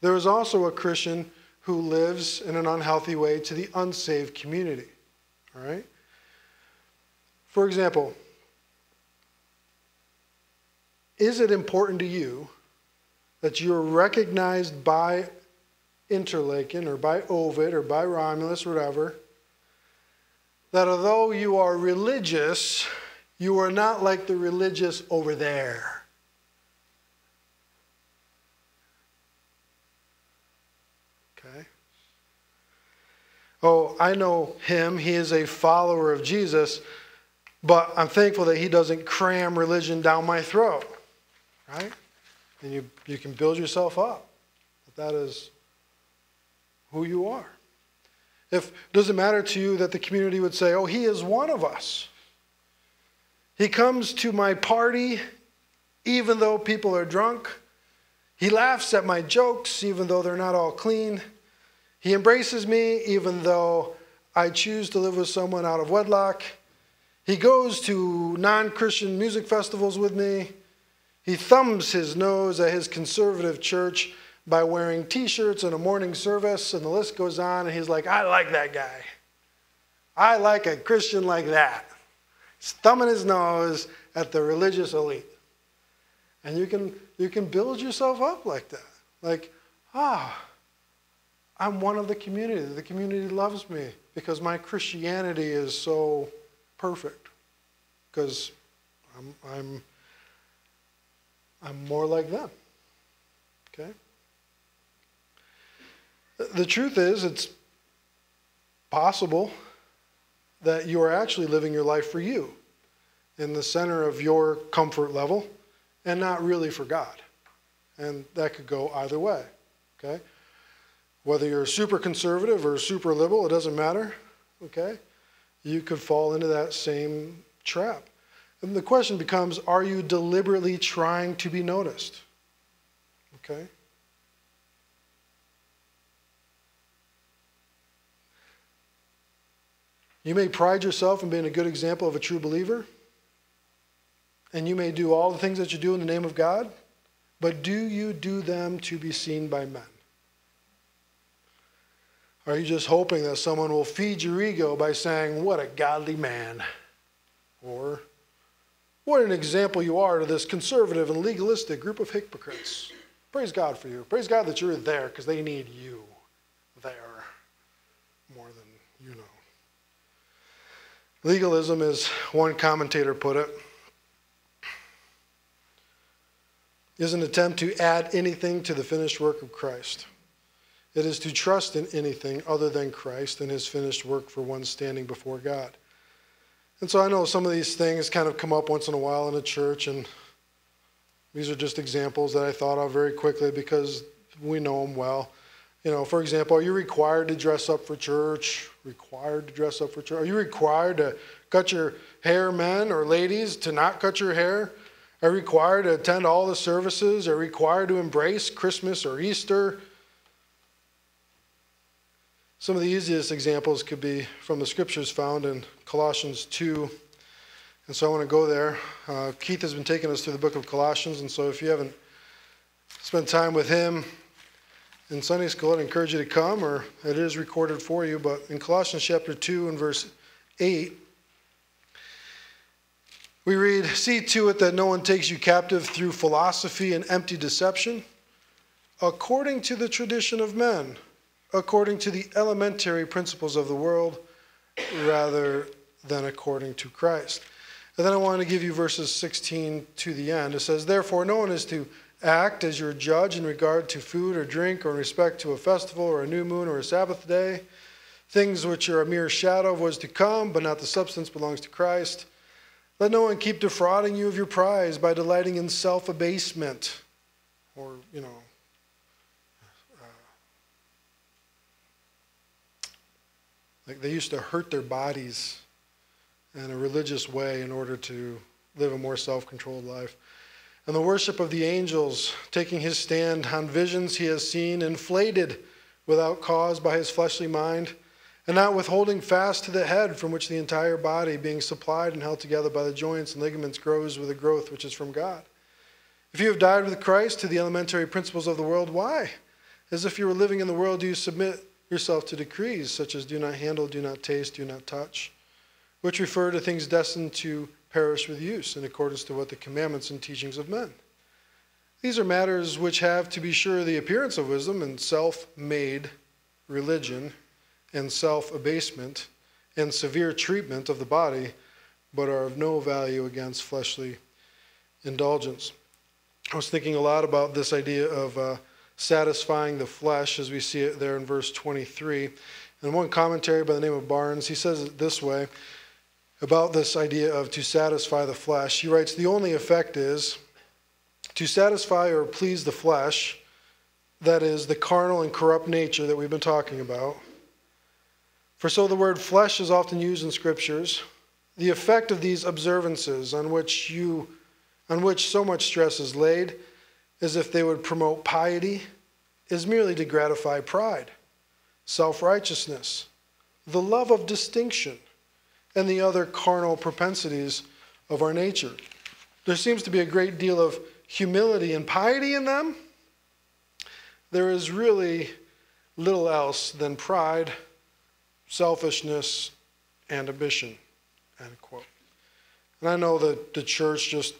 there is also a Christian who lives in an unhealthy way to the unsaved community. All right? For example, is it important to you that you're recognized by Interlaken or by Ovid or by Romulus whatever that although you are religious, you are not like the religious over there? Oh, I know him, he is a follower of Jesus, but I'm thankful that he doesn't cram religion down my throat, right? And you, you can build yourself up. But that is who you are. If does it matter to you that the community would say, "Oh, he is one of us." He comes to my party even though people are drunk. He laughs at my jokes even though they're not all clean. He embraces me even though I choose to live with someone out of wedlock. He goes to non Christian music festivals with me. He thumbs his nose at his conservative church by wearing t shirts in a morning service, and the list goes on. And he's like, I like that guy. I like a Christian like that. He's thumbing his nose at the religious elite. And you can, you can build yourself up like that. Like, ah, I'm one of the community. The community loves me because my Christianity is so perfect. Because I'm, I'm, I'm more like them. Okay? The truth is, it's possible that you are actually living your life for you in the center of your comfort level and not really for God. And that could go either way. Okay? Whether you're super conservative or super liberal, it doesn't matter. Okay? You could fall into that same trap. And the question becomes are you deliberately trying to be noticed? Okay? You may pride yourself in being a good example of a true believer, and you may do all the things that you do in the name of God, but do you do them to be seen by men? Are you just hoping that someone will feed your ego by saying, What a godly man? Or, What an example you are to this conservative and legalistic group of hypocrites? Praise God for you. Praise God that you're there because they need you there more than you know. Legalism, as one commentator put it, is an attempt to add anything to the finished work of Christ. It is to trust in anything other than Christ and his finished work for one standing before God. And so I know some of these things kind of come up once in a while in a church, and these are just examples that I thought of very quickly because we know them well. You know, for example, are you required to dress up for church? Required to dress up for church? Are you required to cut your hair, men or ladies, to not cut your hair? Are you required to attend all the services? Are you required to embrace Christmas or Easter? Some of the easiest examples could be from the scriptures found in Colossians 2. And so I want to go there. Uh, Keith has been taking us through the book of Colossians, and so if you haven't spent time with him in Sunday school, I'd encourage you to come, or it is recorded for you. But in Colossians chapter 2 and verse 8, we read, See to it that no one takes you captive through philosophy and empty deception, according to the tradition of men according to the elementary principles of the world, rather than according to Christ. And then I want to give you verses 16 to the end. It says, Therefore, no one is to act as your judge in regard to food or drink or in respect to a festival or a new moon or a Sabbath day, things which are a mere shadow of what is to come, but not the substance belongs to Christ. Let no one keep defrauding you of your prize by delighting in self abasement or, you know, like they used to hurt their bodies in a religious way in order to live a more self controlled life. And the worship of the angels, taking his stand on visions he has seen, inflated without cause by his fleshly mind and not withholding fast to the head, from which the entire body, being supplied and held together by the joints and ligaments, grows with a growth which is from God. If you have died with Christ to the elementary principles of the world, why? As if you were living in the world, do you submit yourself to decrees such as do not handle, do not taste, do not touch, which refer to things destined to perish with use in accordance to what the commandments and teachings of men? These are matters which have, to be sure, the appearance of wisdom and self made religion and self abasement and severe treatment of the body, but are of no value against fleshly indulgence. I was thinking a lot about this idea of uh, satisfying the flesh as we see it there in verse 23. And one commentary by the name of Barnes, he says it this way about this idea of to satisfy the flesh. He writes, The only effect is to satisfy or please the flesh, that is, the carnal and corrupt nature that we've been talking about for so the word flesh is often used in scriptures. The effect of these observances on which you on which so much stress is laid, as if they would promote piety, is merely to gratify pride, self-righteousness, the love of distinction, and the other carnal propensities of our nature. There seems to be a great deal of humility and piety in them. There is really little else than pride selfishness, and ambition. End quote. And I know that the church just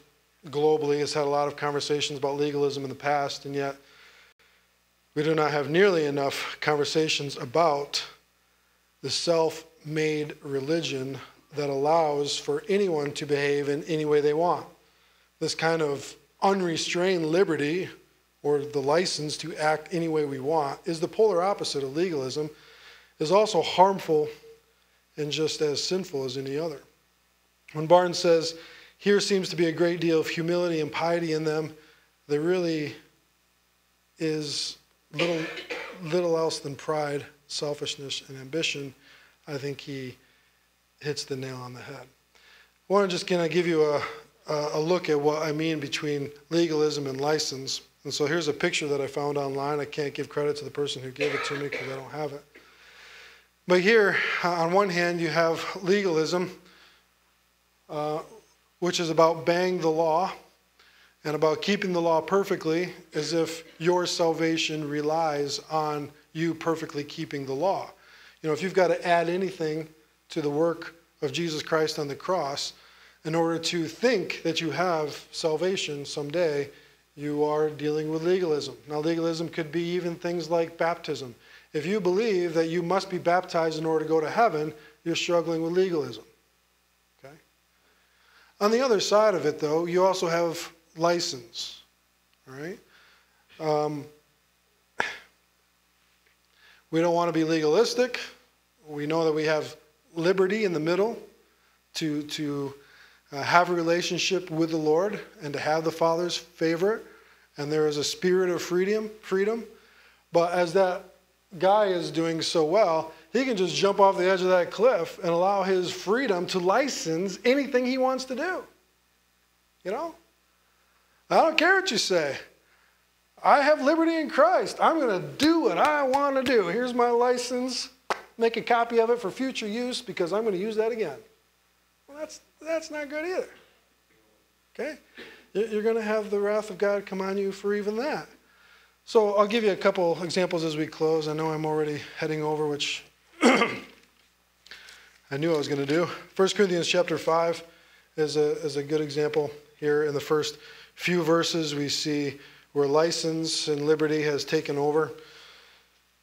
globally has had a lot of conversations about legalism in the past, and yet we do not have nearly enough conversations about the self made religion that allows for anyone to behave in any way they want. This kind of unrestrained liberty or the license to act any way we want is the polar opposite of legalism is also harmful and just as sinful as any other. When Barnes says, here seems to be a great deal of humility and piety in them, there really is little, little else than pride, selfishness, and ambition. I think he hits the nail on the head. I want to just kind of give you a, a look at what I mean between legalism and license. And so here's a picture that I found online. I can't give credit to the person who gave it to me because I don't have it. But here, on one hand, you have legalism, uh, which is about bang the law and about keeping the law perfectly as if your salvation relies on you perfectly keeping the law. You know, if you've got to add anything to the work of Jesus Christ on the cross in order to think that you have salvation someday, you are dealing with legalism. Now, legalism could be even things like baptism. If you believe that you must be baptized in order to go to heaven, you're struggling with legalism. On the other side of it, though, you also have license. right? Um, we don't want to be legalistic. We know that we have liberty in the middle to, to uh, have a relationship with the Lord and to have the Father's favor. And there is a spirit of freedom, freedom. But as that guy is doing so well, he can just jump off the edge of that cliff and allow his freedom to license anything he wants to do. You know? I don't care what you say. I have liberty in Christ. I'm going to do what I want to do. Here's my license. Make a copy of it for future use because I'm going to use that again. Well, that's, that's not good either. Okay? You're going to have the wrath of God come on you for even that. So I'll give you a couple examples as we close. I know I'm already heading over, which I knew I was going to do. 1 Corinthians chapter 5 is a, is a good example here. In the first few verses, we see where license and liberty has taken over.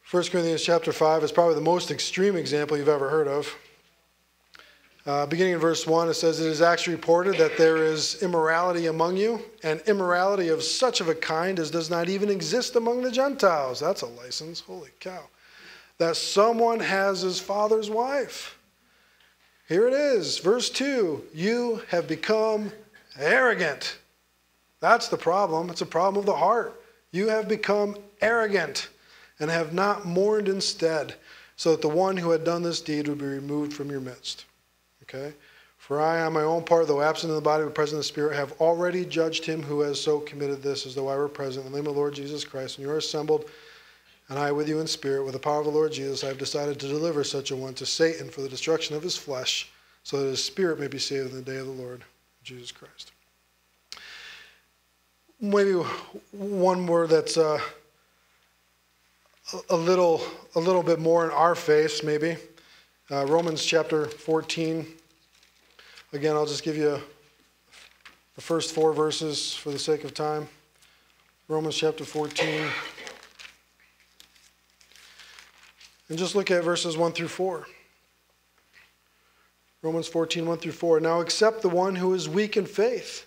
1 Corinthians chapter 5 is probably the most extreme example you've ever heard of. Uh, beginning in verse 1, it says, It is actually reported that there is immorality among you, and immorality of such of a kind as does not even exist among the Gentiles. That's a license. Holy cow. That someone has his father's wife. Here it is, verse 2 You have become arrogant. That's the problem. It's a problem of the heart. You have become arrogant and have not mourned instead, so that the one who had done this deed would be removed from your midst. Okay? For I, on my own part, though absent in the body but present in the Spirit, have already judged him who has so committed this, as though I were present. In the name of the Lord Jesus Christ, and you are assembled, and I with you in spirit, with the power of the Lord Jesus, I have decided to deliver such a one to Satan for the destruction of his flesh, so that his spirit may be saved in the day of the Lord Jesus Christ. Maybe one word that's uh, a little, a little bit more in our face, maybe. Uh, Romans chapter 14. Again, I'll just give you the first four verses for the sake of time. Romans chapter 14. And just look at verses 1 through 4. Romans 14, 1 through 4. Now accept the one who is weak in faith,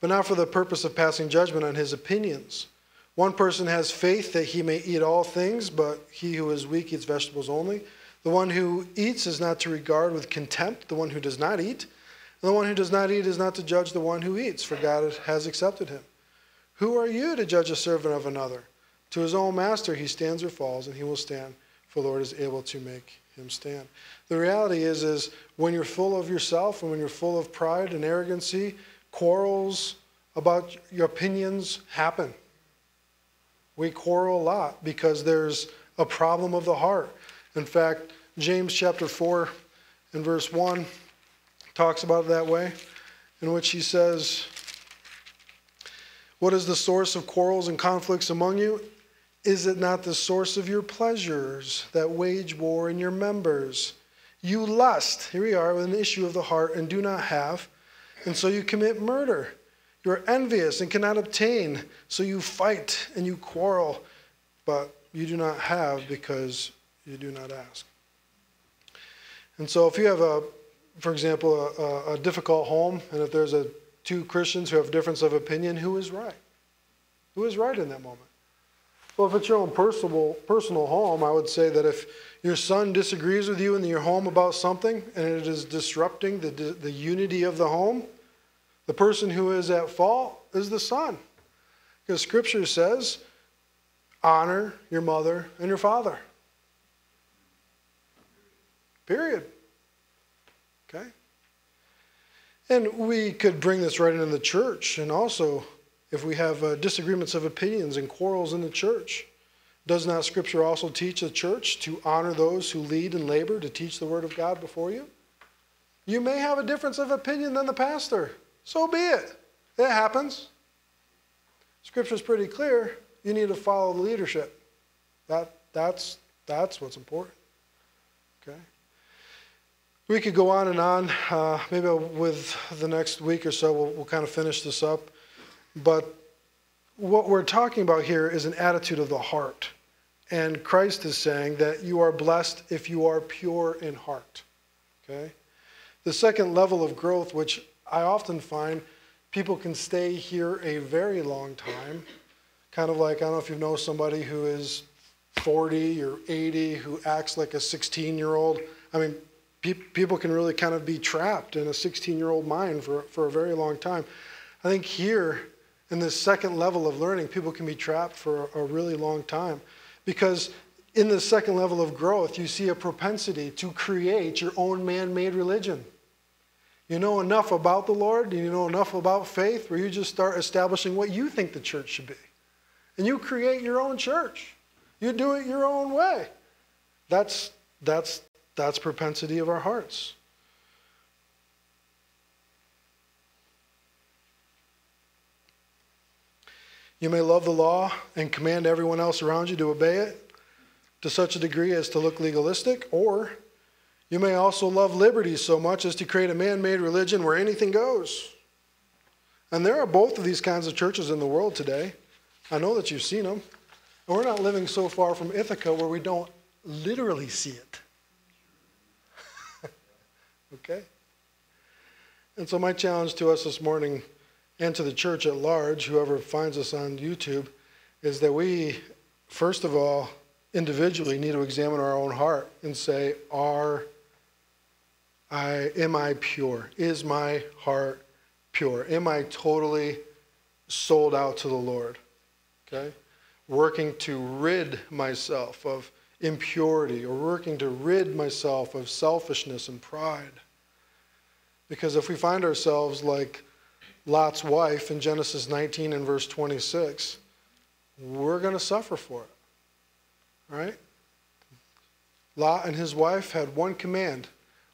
but not for the purpose of passing judgment on his opinions. One person has faith that he may eat all things, but he who is weak eats vegetables only. The one who eats is not to regard with contempt the one who does not eat. And the one who does not eat is not to judge the one who eats, for God has accepted him. Who are you to judge a servant of another? To his own master he stands or falls, and he will stand, for the Lord is able to make him stand. The reality is, is when you're full of yourself and when you're full of pride and arrogancy, quarrels about your opinions happen. We quarrel a lot because there's a problem of the heart. In fact, James chapter 4 and verse 1 talks about it that way, in which he says, What is the source of quarrels and conflicts among you? Is it not the source of your pleasures that wage war in your members? You lust, here we are with an issue of the heart, and do not have, and so you commit murder. You are envious and cannot obtain, so you fight and you quarrel, but you do not have because you do not ask. And so, if you have a, for example, a, a difficult home, and if there's a two Christians who have difference of opinion, who is right? Who is right in that moment? Well, if it's your own personal personal home, I would say that if your son disagrees with you in your home about something and it is disrupting the, the unity of the home, the person who is at fault is the son. Because scripture says, honor your mother and your father. Period. Okay? And we could bring this right into the church. And also, if we have uh, disagreements of opinions and quarrels in the church, does not Scripture also teach the church to honor those who lead and labor to teach the Word of God before you? You may have a difference of opinion than the pastor. So be it. It happens. Scripture is pretty clear. You need to follow the leadership. That, that's, that's what's important. Okay? We could go on and on. Uh, maybe with the next week or so, we'll, we'll kind of finish this up. But what we're talking about here is an attitude of the heart. And Christ is saying that you are blessed if you are pure in heart. Okay? The second level of growth, which I often find people can stay here a very long time. Kind of like, I don't know if you know somebody who is 40 or 80 who acts like a 16 year old. I mean, pe- people can really kind of be trapped in a 16 year old mind for, for a very long time. I think here, in this second level of learning, people can be trapped for a, really long time because in the second level of growth, you see a propensity to create your own man made religion. You know enough about the Lord, and you know enough about faith where you just start establishing what you think the church should be. And you create your own church. You do it your own way. That's, that's that's propensity of our hearts. You may love the law and command everyone else around you to obey it to such a degree as to look legalistic, or you may also love liberty so much as to create a man made religion where anything goes. And there are both of these kinds of churches in the world today. I know that you've seen them. And we're not living so far from Ithaca where we don't literally see it. Okay? And so, my challenge to us this morning and to the church at large, whoever finds us on YouTube, is that we, first of all, individually need to examine our own heart and say, Are I, am I pure? Is my heart pure? Am I totally sold out to the Lord? Okay? Working to rid myself of impurity or working to rid myself of selfishness and pride. Because if we find ourselves like Lot's wife in Genesis 19 and verse 26, we're going to suffer for it. Right? Lot and his wife had one command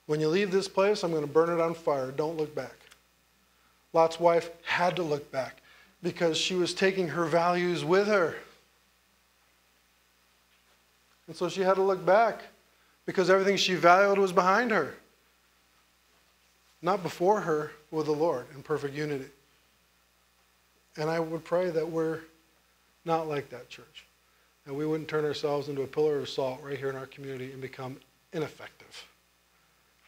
when you leave this place, I'm going to burn it on fire. Don't look back. Lot's wife had to look back because she was taking her values with her. And so she had to look back because everything she valued was behind her, not before her with the Lord in perfect unity. And I would pray that we're not like that church, that we wouldn't turn ourselves into a pillar of salt right here in our community and become ineffective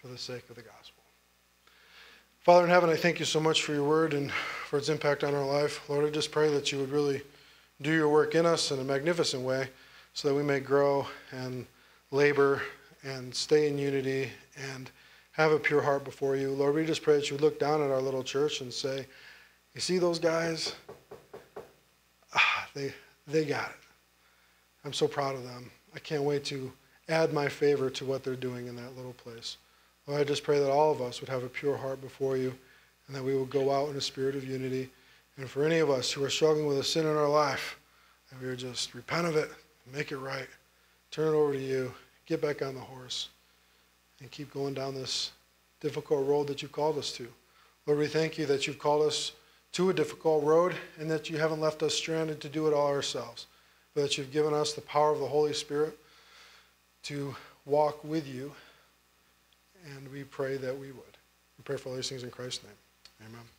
for the sake of the gospel. Father in heaven, I thank you so much for your word and for its impact on our life. Lord, I just pray that you would really do your work in us in a magnificent way so that we may grow and labor and stay in unity and have a pure heart before you. Lord, we just pray that you look down at our little church and say, You see those guys? Ah, they, they got it. I'm so proud of them. I can't wait to add my favor to what they're doing in that little place. Lord, I just pray that all of us would have a pure heart before you and that we will go out in a spirit of unity. And for any of us who are struggling with a sin in our life, that we would just repent of it, make it right, turn it over to you, get back on the horse, and keep going down this difficult road that you've called us to. Lord, we thank you that you've called us to a difficult road and that you haven't left us stranded to do it all ourselves, but that you've given us the power of the Holy Spirit to walk with you and we pray that we would. We pray for all these things in Christ's name. Amen.